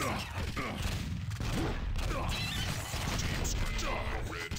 Team Spartan,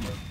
remember.